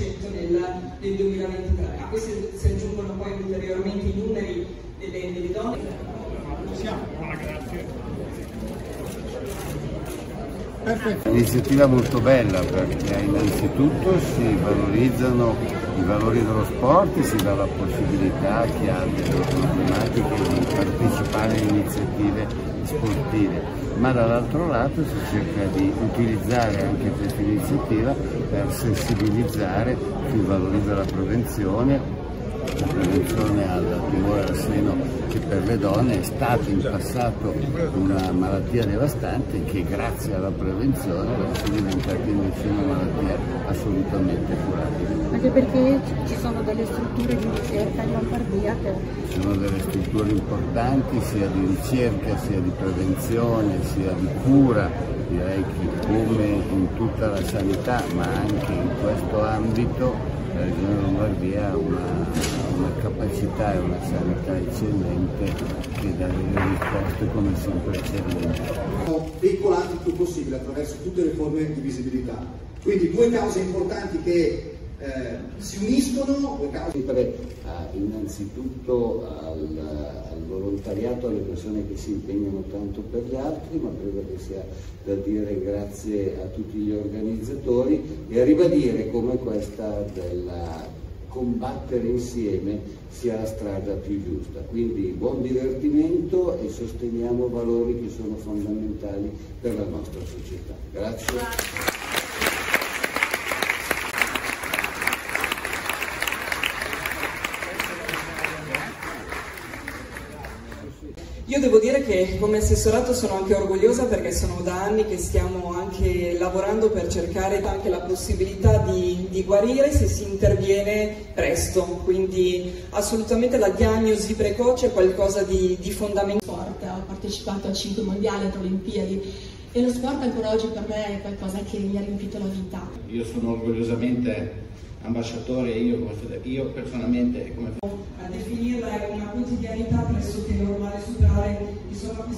del, del 2023. A questi si aggiungono poi ulteriormente i numeri delle, delle donne. Iniziativa molto bella perché innanzitutto si valorizzano i valori dello sport e si dà la possibilità a chi ha delle problematiche di partecipare a iniziative sportive, ma dall'altro lato si cerca di utilizzare anche questa iniziativa per sensibilizzare sui valori della prevenzione la prevenzione al tumore al seno che per le donne è stata in passato una malattia devastante che grazie alla prevenzione è diventata invece una malattia assolutamente curabile. Anche perché ci sono delle strutture di ricerca in Lombardia che... Ci sono delle strutture importanti sia di ricerca, sia di prevenzione, sia di cura, direi che come in tutta la sanità ma anche in questo ambito la Regione Lombardia ha una, una, capacità e una sanità eccellente che dà delle risposte come sempre eccellenti. Veicolati il più possibile attraverso tutte le forme di visibilità. Quindi due cause importanti che eh, si uniscono. Due cause. Sempre uh, innanzitutto al, al, volontariato, alle persone che si impegnano tanto per gli altri, ma credo che sia da dire grazie a tutti gli organizzatori e a ribadire come questa della combattere insieme sia la strada più giusta. Quindi buon divertimento e sosteniamo valori che sono fondamentali per la nostra società. Grazie. Io devo dire che come assessorato sono anche orgogliosa perché sono da anni che stiamo anche lavorando per cercare anche la possibilità di, di guarire se si interviene presto, quindi assolutamente la diagnosi precoce è qualcosa di, di fondamentale. Ho partecipato a 5 mondiali, a Olimpiadi e lo sport ancora oggi per me è qualcosa che mi ha riempito la vita. Io sono orgogliosamente ambasciatore, io, io personalmente come a definirla una quotidianità pressoché normale superare i sovrappisti